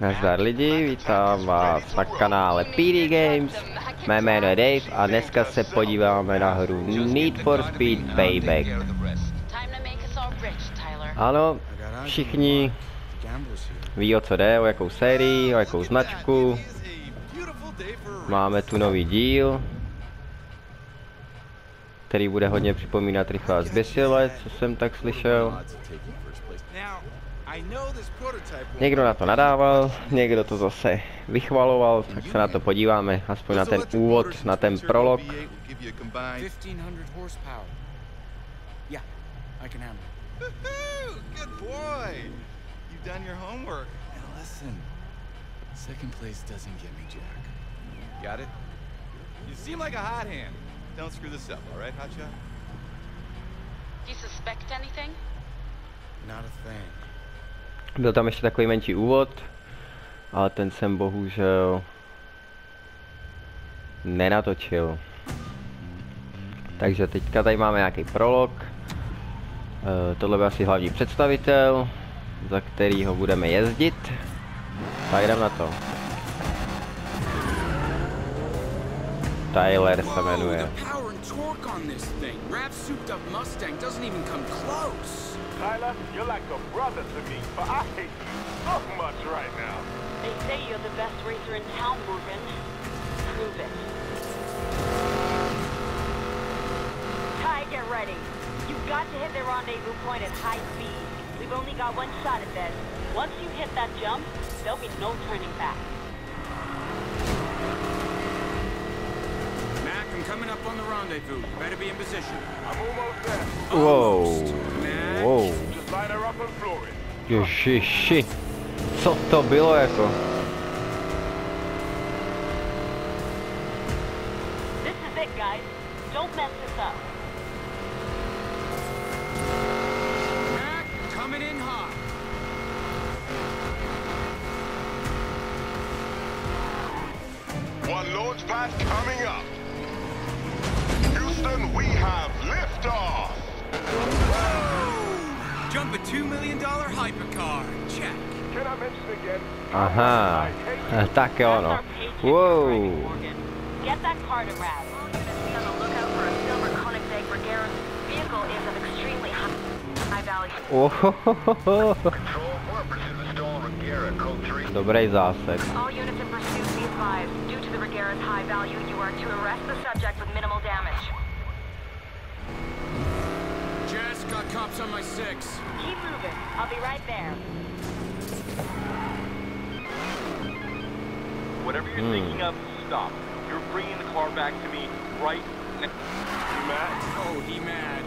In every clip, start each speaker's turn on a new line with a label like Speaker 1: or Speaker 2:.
Speaker 1: Nazdar lidi, vítám vás na kanále PD Games. Mé jméno je Dave a dneska se podíváme na hru Need for Speed Payback. Ano, všichni ví o co jde, o jakou sérii, o jakou značku. Máme tu nový díl, který bude hodně připomínat rychlá zběsile, co jsem tak slyšel. Někdo na to nadával, někdo to zase vychvaloval, tak se na to podíváme, aspoň na ten úvod, na ten prolog.
Speaker 2: Second place doesn't get me Jack. Got it? You seem like a hot hand. Don't screw this up, all right, Hotshot?
Speaker 3: Do you suspect anything?
Speaker 2: Not a thing.
Speaker 1: Byl tam ještě takový menší úvod, ale ten jsem bohužel nenatočil. Takže teďka tady máme nějaký prolog. E, tohle byl asi hlavní představitel, za kterýho budeme jezdit. Tak jdem na to. Tyler se jmenuje.
Speaker 4: Tyler, you're like a brother to me, but I hate you so much right now.
Speaker 3: They say you're the best racer in town, Morgan. Prove it. Ty, get ready. You've got to hit the rendezvous point at high speed. We've only got one shot at this. Once you hit that jump, there'll be no turning back.
Speaker 5: Mac, I'm coming up on the rendezvous. You better be in position.
Speaker 4: I'm almost there.
Speaker 1: Wow.
Speaker 5: Mac.
Speaker 1: Wow.
Speaker 4: Just line her up and floor it.
Speaker 1: Ježiši. Co to bylo jako?
Speaker 3: This is it, guys. Don't mess this up.
Speaker 5: Mac, coming in hot.
Speaker 4: One launch pad coming up. Houston, we have liftoff.
Speaker 5: Jump a $2 million hypercar. Check.
Speaker 4: Can I mention again?
Speaker 1: Aha. Tak jo
Speaker 3: That's
Speaker 1: no.
Speaker 3: our
Speaker 1: Wow.
Speaker 3: Get that car to Raz. Be on the lookout for a silver Koenigsegg Regera. Vehicle is of extremely high, high value.
Speaker 1: Ohohoho. Dobrý zásek.
Speaker 3: All units in pursuit be advised. Due to the Regera's high value, you are to arrest the subject with minimal damage.
Speaker 5: Cops on my six.
Speaker 3: Keep moving. I'll be right there.
Speaker 6: Whatever you're hmm. thinking of, stop. You're bringing the car back to me right now.
Speaker 4: You mad?
Speaker 5: Oh, he mad.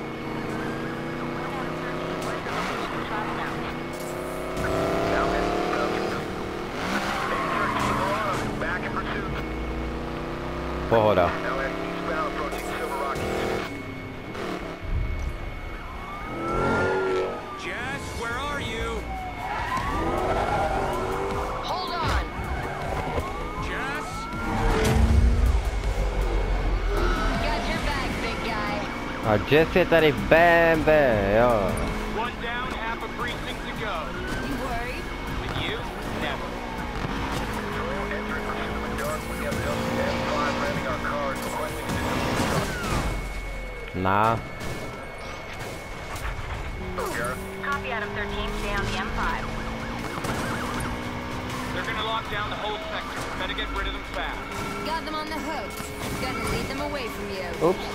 Speaker 3: Travel
Speaker 1: A Jeff je tady BMW, jo.
Speaker 6: One down, half a precinct to go.
Speaker 3: You worried?
Speaker 6: With you, never.
Speaker 1: Na.
Speaker 3: Copy Adam 13. Stay on the M5.
Speaker 6: They're gonna lock down the whole sector. Better get rid of them fast.
Speaker 7: Got them on the hook. Gonna lead them away from you.
Speaker 1: Oops.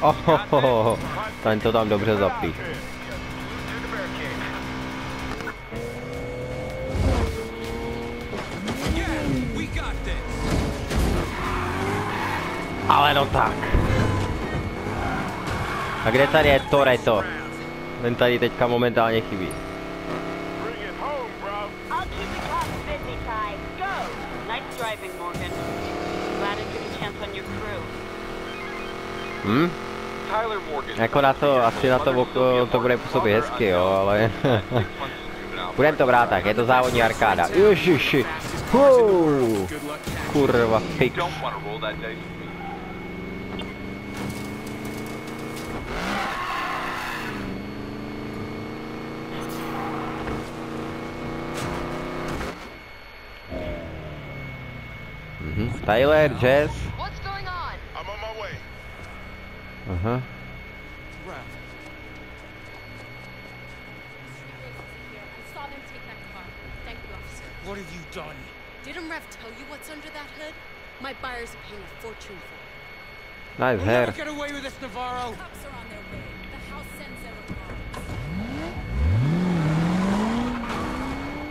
Speaker 1: Ohohoho. Ten to tam dobře zapí. Ale no tak. A kde tady je Toreto? Ten tady teďka momentálně chybí. Hm? Jako na to, asi na to oko, to bude působit hezky, jo, ale... Budem to brát tak, je to závodní arkáda. Ježiši. Hou. Kurva, fix.
Speaker 6: To.
Speaker 1: Mhm. Tyler, Jazz.
Speaker 8: Officer.
Speaker 5: What have you done?
Speaker 8: Didn't Rav tell you what's under that hood? My buyers are paying a fortune for it.
Speaker 1: Nice
Speaker 5: You'll never
Speaker 1: hair.
Speaker 5: get away with this, Navarro.
Speaker 8: Cops are on their way. The house sends their regards.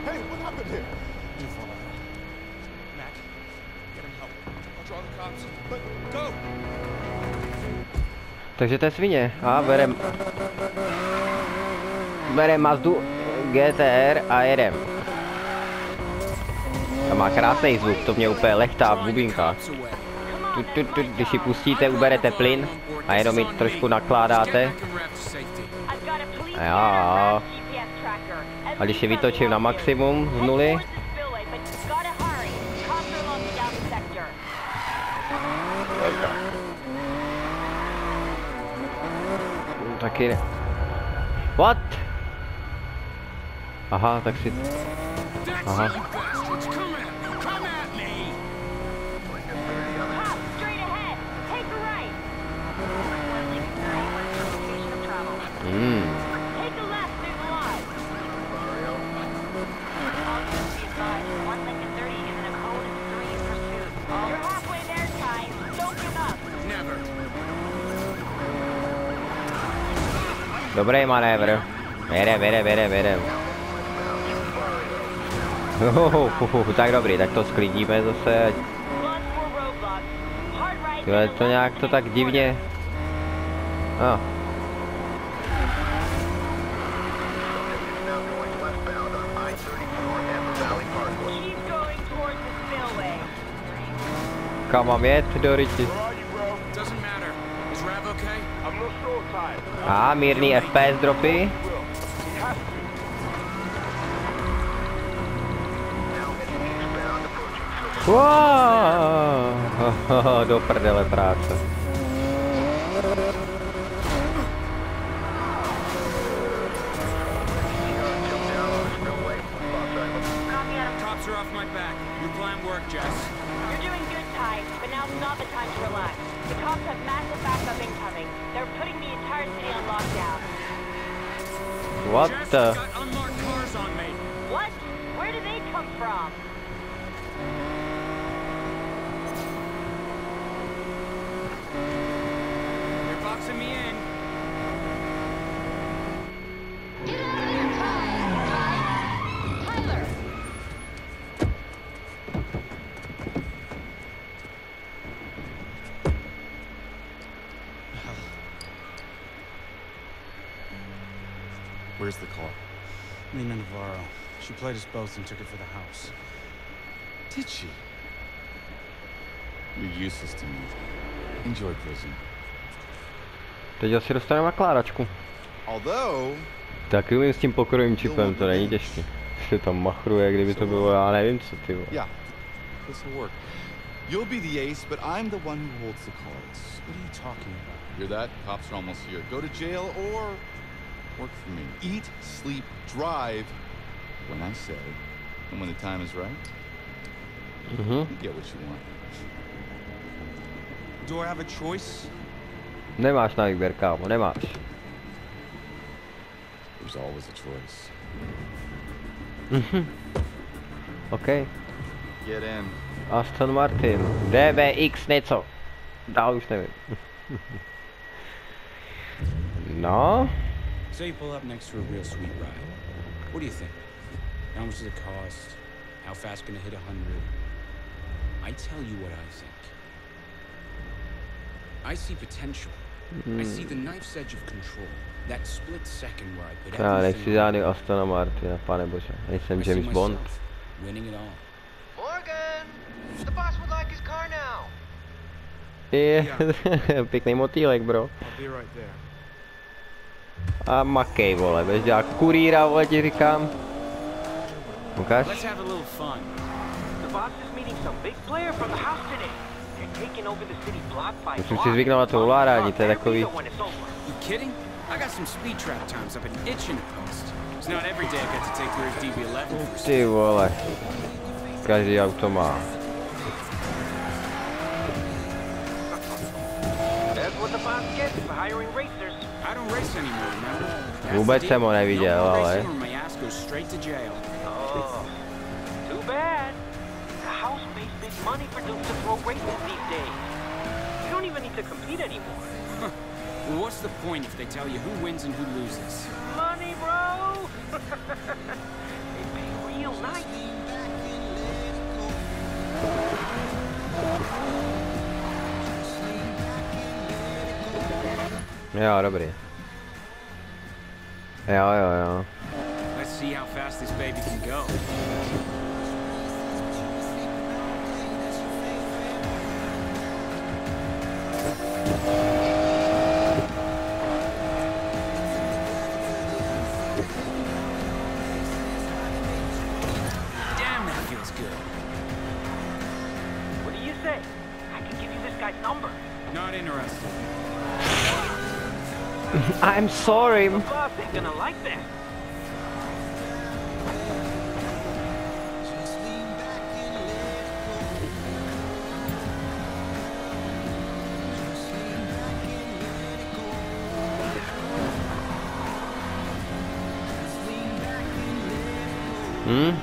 Speaker 4: Hey, what happened here?
Speaker 5: Mac, get him help. I'll draw the cops. But go!
Speaker 1: Takže to je svině. A berem... Berem Mazdu GTR a jedem. A má krásný zvuk, to mě úplně lechtá v bubinkách. Tu, tu, tu, když ji pustíte, uberete plyn a jenom ji trošku nakládáte.
Speaker 3: A tracker.
Speaker 1: A když je vytočím na maximum z nuly, ne. What? Aha, tak si...
Speaker 5: That's
Speaker 1: Dobrý manévr. Bere, bere, bere, bere. Tak dobrý, tak to sklidíme zase. Tyhle, to nějak to tak divně. No. Kam mám jet do ryti? A, mírný FPS dropy. Wow. Do prdele práce.
Speaker 3: The?
Speaker 5: Got unmarked cars on me.
Speaker 3: What? Where do they come from?
Speaker 5: They're boxing me in.
Speaker 7: Get out of here, Ty! Ty! Tyler!
Speaker 2: Where's the car?
Speaker 9: Lina Navarro. She played us both and took it for the house.
Speaker 2: Did she? You're useless to me. Enjoy prison.
Speaker 1: Teď asi dostaneme nakládačku.
Speaker 2: Although,
Speaker 1: Tak umím s tím pokrovým čipem, to není těžké. Se tam machruje, kdyby to bylo, já nevím co ty vole.
Speaker 2: yeah, this will work. You'll be the ace, but I'm the one who holds the cards.
Speaker 9: What are you talking about?
Speaker 2: Hear that? Cops are almost here. Go to jail or work for me. Eat, sleep, drive when I say, and when the time is right,
Speaker 1: Mhm.
Speaker 2: you get what you want.
Speaker 9: Do I have a choice?
Speaker 1: Nemáš na výběr, kámo, nemáš.
Speaker 2: There's always a choice.
Speaker 1: OK.
Speaker 2: Get in.
Speaker 1: Aston Martin. DBX něco. Dál už nevím. no,
Speaker 9: So you pull up next to a real sweet ride. What do you think? How much does it cost? How fast can it hit 100? I tell you what I think. I see potential. I hmm. see the knife's edge of control. That split second where I put
Speaker 1: Já nechci
Speaker 9: everything on
Speaker 1: žádný Astona Martina, pane bože. Nejsem
Speaker 9: I see
Speaker 1: James Bond.
Speaker 9: myself winning it all.
Speaker 10: Morgan! The boss would like his car now.
Speaker 1: Je, pěkný motýlek, bro.
Speaker 5: I'll be right there.
Speaker 1: Ah, a makej, vole, budeš dělat kurýra, vole, ti říkám.
Speaker 10: Lukáš?
Speaker 1: Musím si zvyknout na to ovládání, to je takový... Ty vole. Každý auto má. Vůbec jsem ho neviděl, ale...
Speaker 10: money for dudes to throw races these days. You don't even need to compete anymore.
Speaker 9: Well, what's the point if they tell you who wins and who loses?
Speaker 10: Money, bro! they pay real nice.
Speaker 1: Jo, dobrý. Jo, jo, jo.
Speaker 9: Let's
Speaker 1: I'm sorry.
Speaker 10: Boss gonna like that.
Speaker 1: Hm?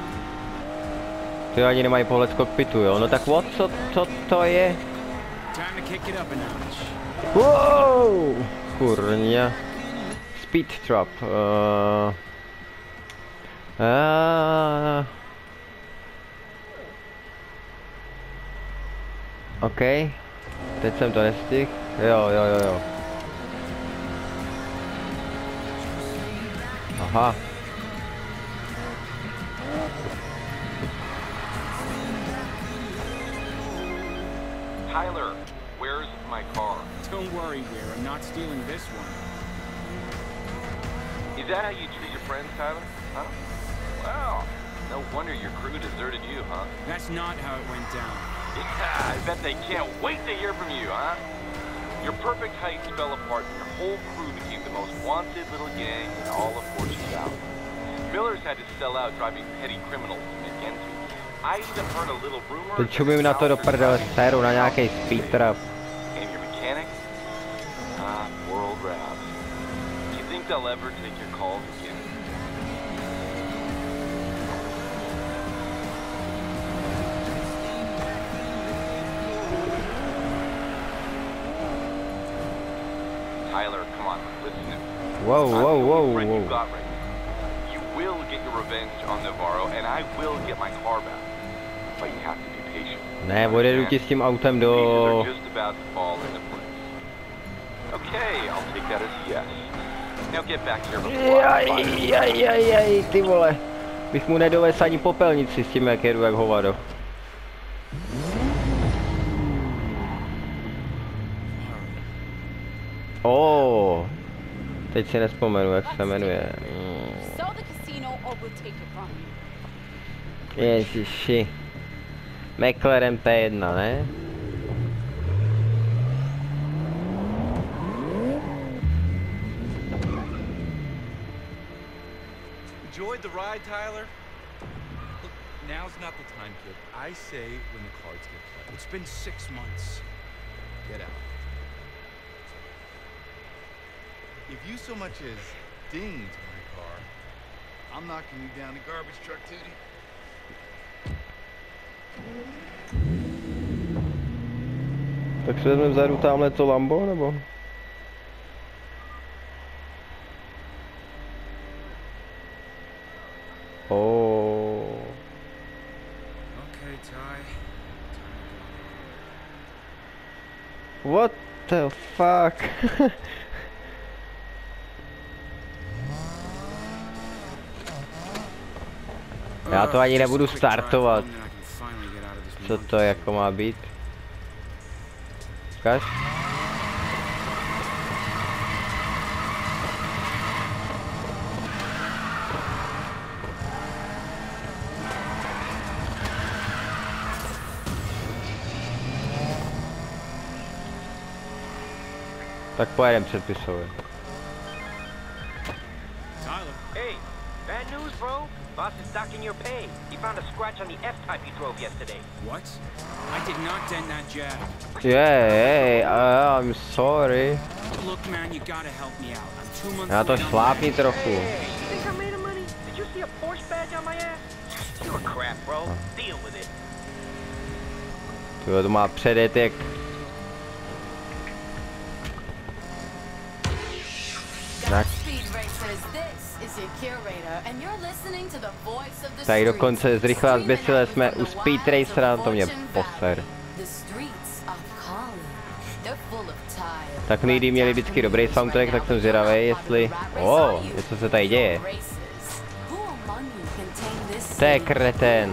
Speaker 1: Ty ani nemají pohled z kokpitu, jo? No tak o co, co to je?
Speaker 9: Time to kick it up a notch.
Speaker 1: Wow! Kurňa. Speed trap. Uh... Uh... OK. Teď jsem to nestihl. Jo, jo, jo, jo. Aha.
Speaker 6: Tyler, where's my car?
Speaker 9: Don't worry, Weir. I'm not stealing this one.
Speaker 6: Is that how you treat your friends, Tyler? Huh? Wow. No wonder your crew deserted you, huh?
Speaker 9: That's not how it went down.
Speaker 6: Yeah, I bet they can't wait to hear from you, huh? Your perfect heist fell apart and your whole crew became the most wanted little gang in all of Fortune Valley. Millers had to sell out driving petty criminals to make ends meet. I even heard a little rumor...
Speaker 1: Teď čumím na to do prdele, séru na nějaký speed trap.
Speaker 6: And your mechanic? Ah, world route. Do you think they'll ever take your calls again? Tyler, come on, listen to me.
Speaker 1: Whoa,
Speaker 6: I'm
Speaker 1: wow,
Speaker 6: the only
Speaker 1: wow,
Speaker 6: friend
Speaker 1: wow.
Speaker 6: you've got right now. You will get your revenge on Navarro, and I will get my car back. But you have to be patient.
Speaker 1: Ne, odjedu ti s tím autem do...
Speaker 6: Pieces just about to fall into place. Okay, I'll take that as a yes.
Speaker 1: Jajajajajaj, ty vole. Bych mu nedovez ani popelnici s tím, jak jedu jak hovado. Oh, teď si nespomenu, jak se jmenuje. Ježiši. McLaren P1, ne?
Speaker 2: Enjoyed the ride, Tyler? Look, now's not the time, kid. I say when the cards get played.
Speaker 9: It's been six months.
Speaker 2: Get out. If you so much as dinged my car, I'm knocking you down the garbage truck, Tootie.
Speaker 1: Tak si vezmeme vzadu tamhle to Lambo, nebo? Fuck? Já to ani nebudu startovat. Co to jako má být? Ukaž? Tak pojedem předpisově.
Speaker 10: Tyler. Hey, bad news, bro. Boss is docking your pay. He found a scratch on the F-type you drove yesterday.
Speaker 9: What? I did not dent that jag.
Speaker 1: Yeah, hey, uh, I'm sorry.
Speaker 9: Look, man, you gotta help me out. I'm two months
Speaker 1: Já to šlápni trochu.
Speaker 10: Hey, you think I made of money? Did you see a Porsche badge on my ass? You're crap, bro. Deal with it.
Speaker 1: Tyjo, to má předjet Tak. Dokonce z rychlá zběsile jsme u Speed Racera, to mě poser. Tak nejdy měli vždycky dobrý soundtrack, tak jsem zvědavý, jestli... O, oh, co se tady děje? To je kretén.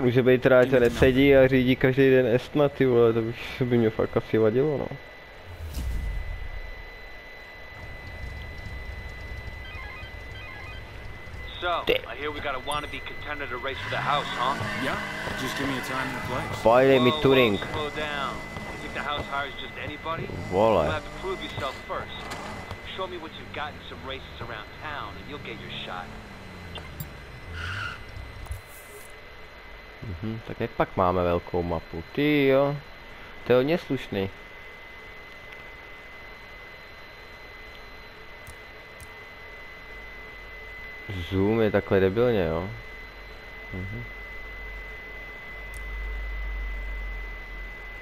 Speaker 1: Může být teda, že nesedí a řídí každý den Estna, ty vole, to by, by mě fakt asi vadilo, no.
Speaker 6: So, I hear we got a wannabe contender to race for the house, huh?
Speaker 9: Yeah, just give me a time and a place.
Speaker 1: Mi
Speaker 6: Whoa,
Speaker 1: tuning.
Speaker 6: whoa, slow down. You think the house hires just anybody?
Speaker 1: Vole.
Speaker 6: You'll have to prove yourself first. Show me what you've got in some races around town, and you'll get your shot.
Speaker 1: Mhm, tak jak pak máme velkou mapu? Ty jo. To je hodně slušný. Zoom je takhle debilně, jo. Mhm.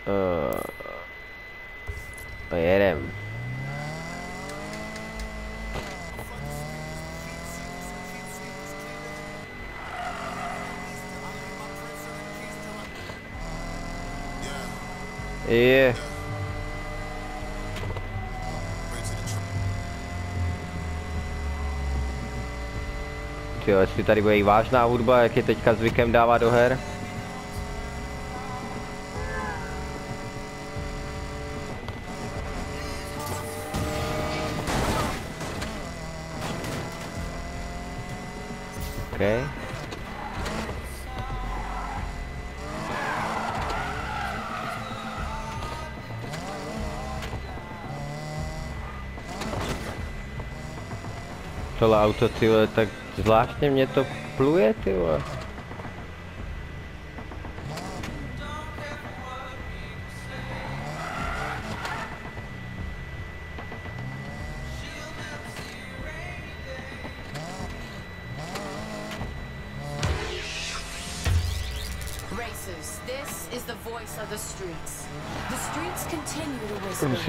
Speaker 1: Uh, jedem. Je. Tyjo, jestli tady bude i vážná hudba, jak je teďka zvykem dávat do her. Tohle auto, ty vole, tak zvláštně mě to pluje, ty vole.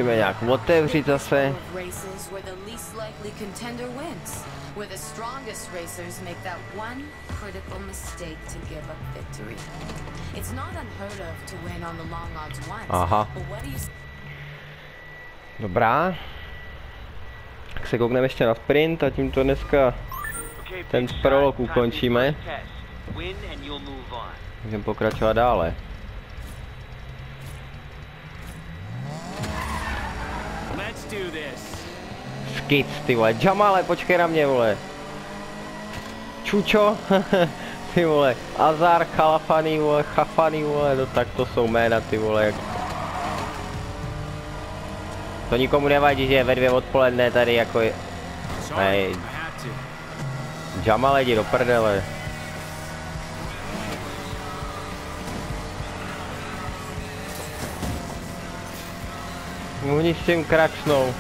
Speaker 1: Musíme nějak otevřít zase.
Speaker 7: of races where the least likely contender wins, where the strongest racers make that one critical mistake to give up victory. It's not unheard of to win on the long odds once.
Speaker 1: Aha. Dobrá. Tak se koukneme ještě na sprint a tímto dneska
Speaker 6: Okay,
Speaker 1: ten prolog ukončíme. Můžeme pokračovat dále. Skic, ty vole. Jamale, počkej na mě, vole. Čučo, ty vole. Azar, Kalafany, vole, Chafany, vole. No tak to jsou jména, ty vole. To nikomu nevadí, že je ve dvě odpoledne tady jako
Speaker 9: to.
Speaker 1: Jamale, jdi do prdele. Oni s tím kračnou.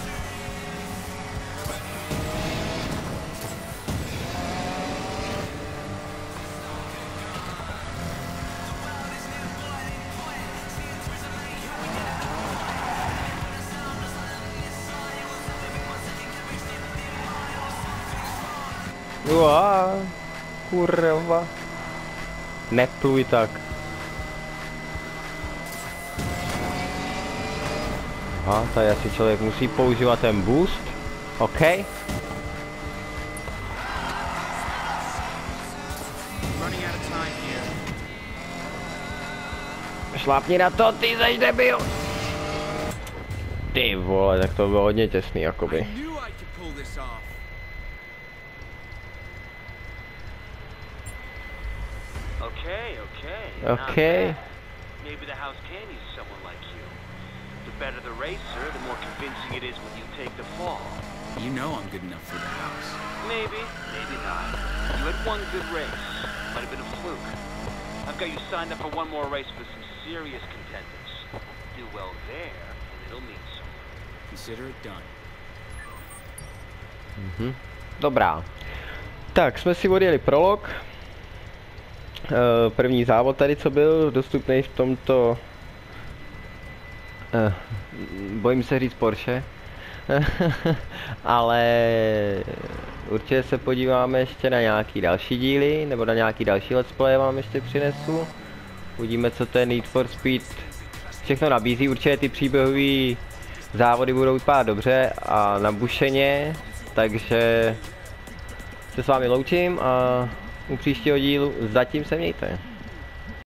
Speaker 1: Uá, kurva. Nepluj tak. Aha, tady asi člověk musí používat ten boost. OK. Šlápni na to, ty zeď debil. Ty vole, tak to bylo hodně těsný, jakoby.
Speaker 9: I
Speaker 10: Okay, okay.
Speaker 1: Okay.
Speaker 10: Maybe the house can use someone like you. The better the racer, the more convincing it is when you take the fall.
Speaker 9: You know I'm good enough for the house.
Speaker 10: Maybe, maybe not. You had one good race. Might have been a fluke. I've got you signed up for one more race with some serious contenders. Do well there, and it'll mean something.
Speaker 9: Consider it done.
Speaker 1: Mhm. Dobrá. Tak, jsme si odjeli prolog. Eh, První závod tady, co byl dostupný v tomto... eh, Bojím se říct Porsche. Ale určitě se podíváme ještě na nějaký další díly, nebo na nějaký další let's play vám ještě přinesu. Uvidíme, co ten Need for Speed všechno nabízí. Určitě ty příběhové závody budou vypadat dobře a nabušeně, takže se s vámi loučím a u příštího dílu zatím se mějte.